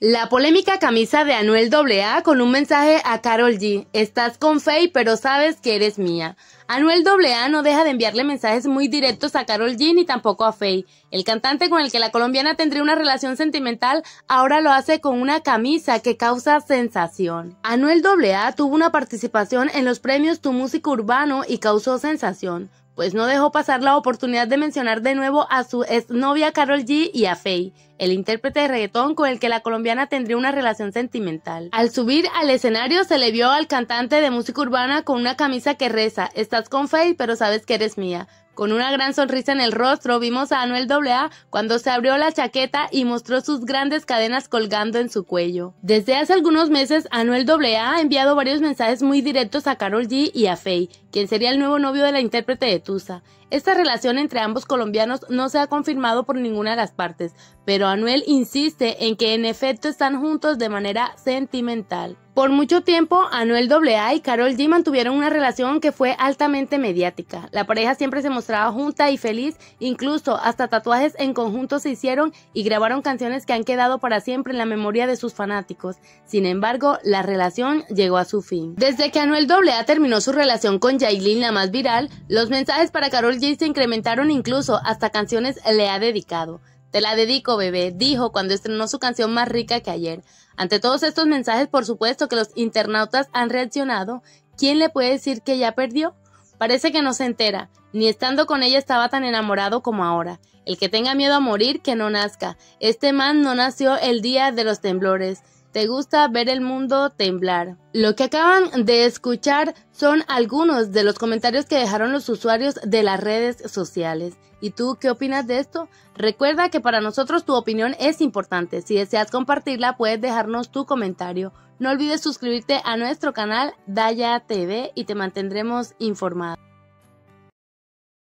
La polémica camisa de Anuel AA con un mensaje a Carol G. Estás con Faye, pero sabes que eres mía. Anuel AA no deja de enviarle mensajes muy directos a Carol G ni tampoco a Faye. El cantante con el que la colombiana tendría una relación sentimental ahora lo hace con una camisa que causa sensación. Anuel AA tuvo una participación en los premios Tu Música Urbano y causó sensación pues no dejó pasar la oportunidad de mencionar de nuevo a su exnovia Carol G y a Faye, el intérprete de reggaetón con el que la colombiana tendría una relación sentimental. Al subir al escenario se le vio al cantante de música urbana con una camisa que reza, estás con Faye pero sabes que eres mía, con una gran sonrisa en el rostro vimos a Anuel AA cuando se abrió la chaqueta y mostró sus grandes cadenas colgando en su cuello. Desde hace algunos meses, Anuel AA ha enviado varios mensajes muy directos a Carol G y a Faye, quien sería el nuevo novio de la intérprete de Tusa. Esta relación entre ambos colombianos no se ha confirmado por ninguna de las partes, pero Anuel insiste en que en efecto están juntos de manera sentimental. Por mucho tiempo, Anuel AA y Carol G mantuvieron una relación que fue altamente mediática. La pareja siempre se mostraba junta y feliz, incluso hasta tatuajes en conjunto se hicieron y grabaron canciones que han quedado para siempre en la memoria de sus fanáticos. Sin embargo, la relación llegó a su fin. Desde que Anuel AA terminó su relación con Yailin, la más viral, los mensajes para Carol se incrementaron incluso hasta canciones le ha dedicado. Te la dedico, bebé, dijo cuando estrenó su canción más rica que ayer. Ante todos estos mensajes, por supuesto que los internautas han reaccionado. ¿Quién le puede decir que ya perdió? Parece que no se entera. Ni estando con ella estaba tan enamorado como ahora. El que tenga miedo a morir, que no nazca. Este man no nació el día de los temblores. Te gusta ver el mundo temblar. Lo que acaban de escuchar son algunos de los comentarios que dejaron los usuarios de las redes sociales. ¿Y tú qué opinas de esto? Recuerda que para nosotros tu opinión es importante. Si deseas compartirla, puedes dejarnos tu comentario. No olvides suscribirte a nuestro canal Daya TV y te mantendremos informado.